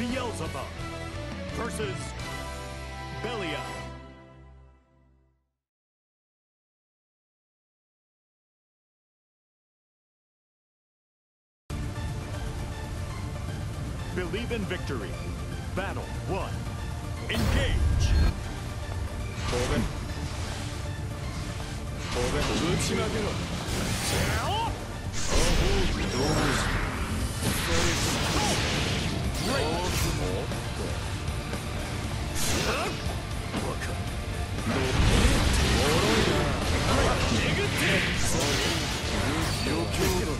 Beelzebub versus Belial. Believe in victory. Battle one. Engage. 当然当然打ち負けろ 余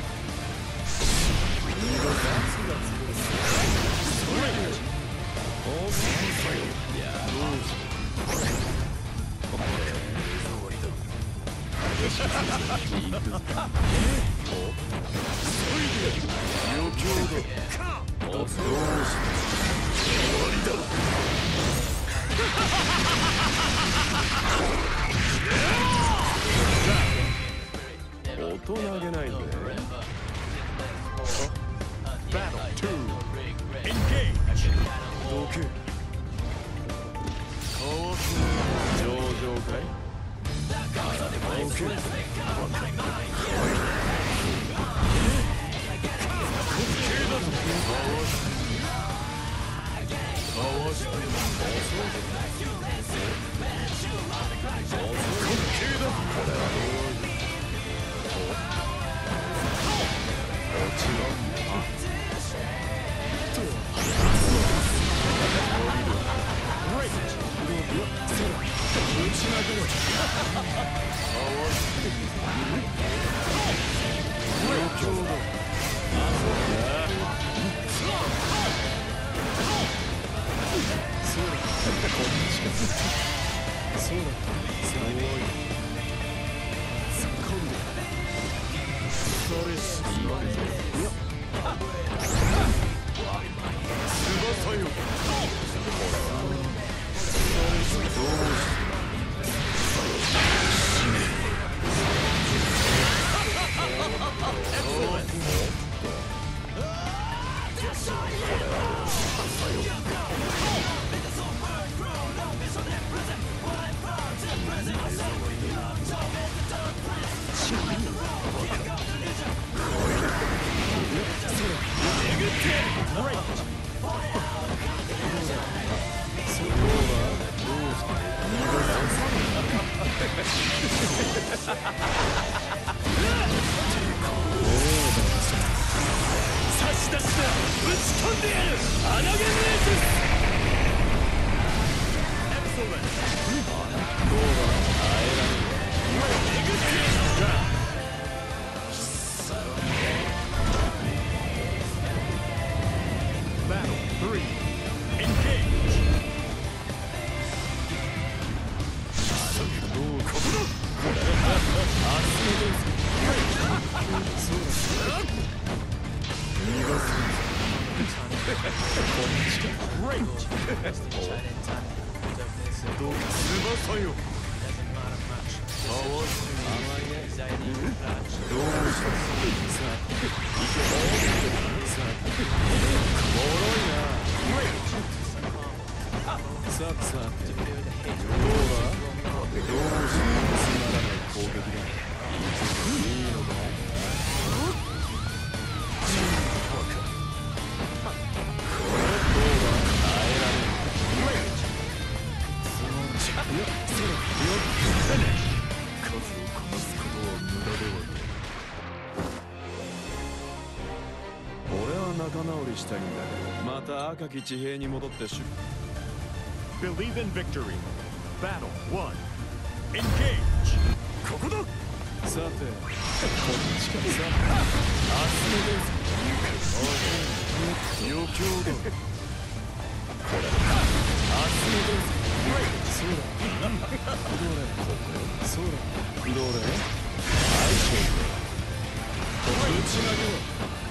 どそうだすごい。突っ込んでそれしい。や翼仲直りしたいんだけどまた赤き地平に戻って出 Believe in victory. Battle one. Engage. ここださてこっちかさ明日の伝説余興だこれ明日の伝説そうだどれそうだどれ相性打ち投げは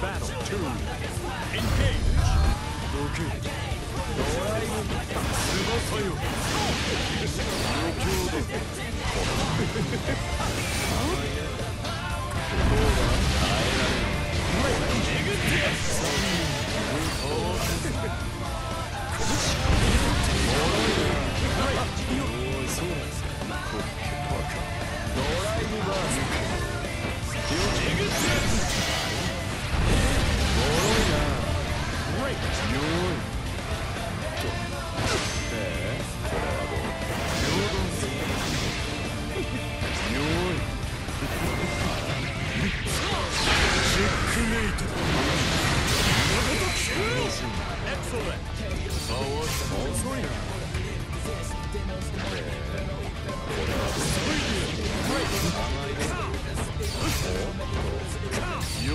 Battle 2 Engage どけドライブ翼よ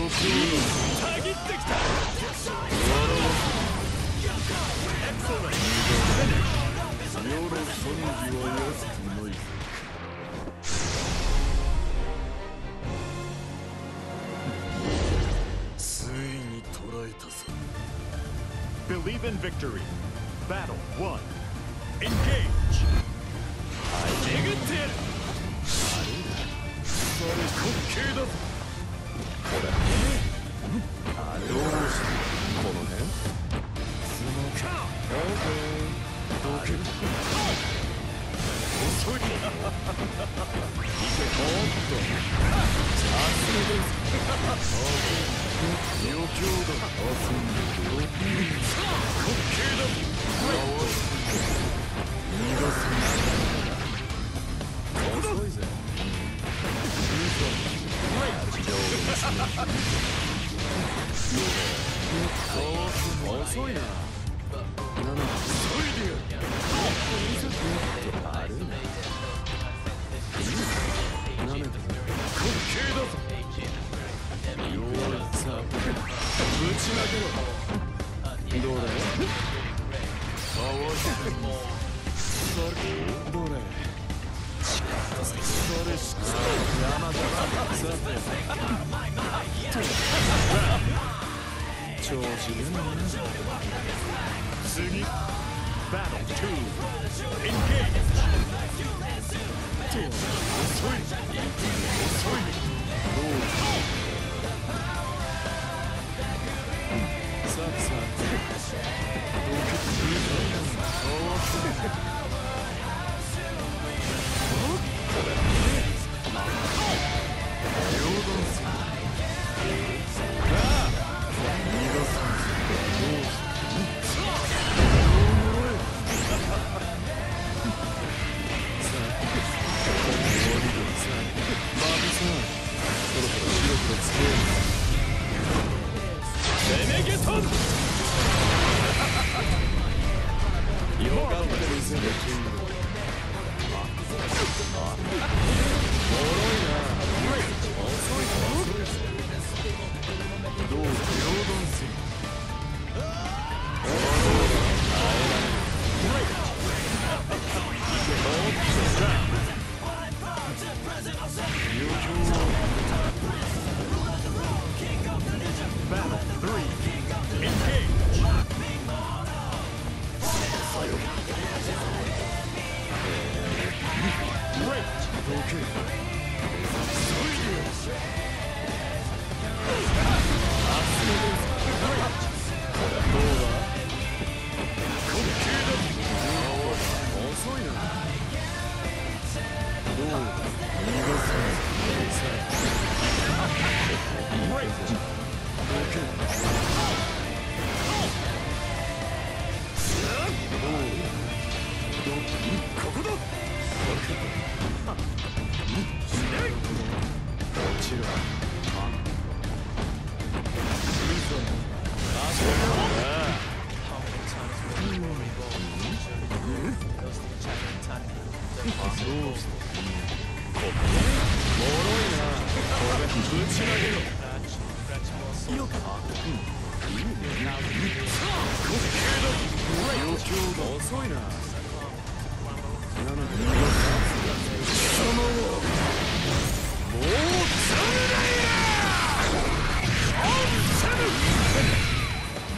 たぎってきた世の損じは安くない Believe in victory Battle 1 Engage えぐってやるそれ滑稽だぞこれあどうしたこの辺スモーカーオーケーどけ。遅いいけ。おっとさすがですオーケー余興だ遊んでくよ滑稽だ回逃がすな遅いな。なな、急いでよ。あるな。なめて滑稽だぞ。よーさ、ぶちまけろ。どうだよ。かわせてそれ、どれ。それしか山ださて調子いいな次 Battle 2 Engage 遅い遅いどうよかったですね Great! ここもろいなこれぶち投げろよかいいね余興が遅いななので貴様はもう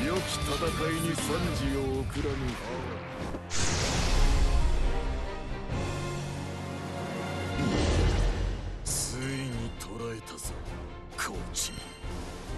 良き戦いに賛辞を送らぬ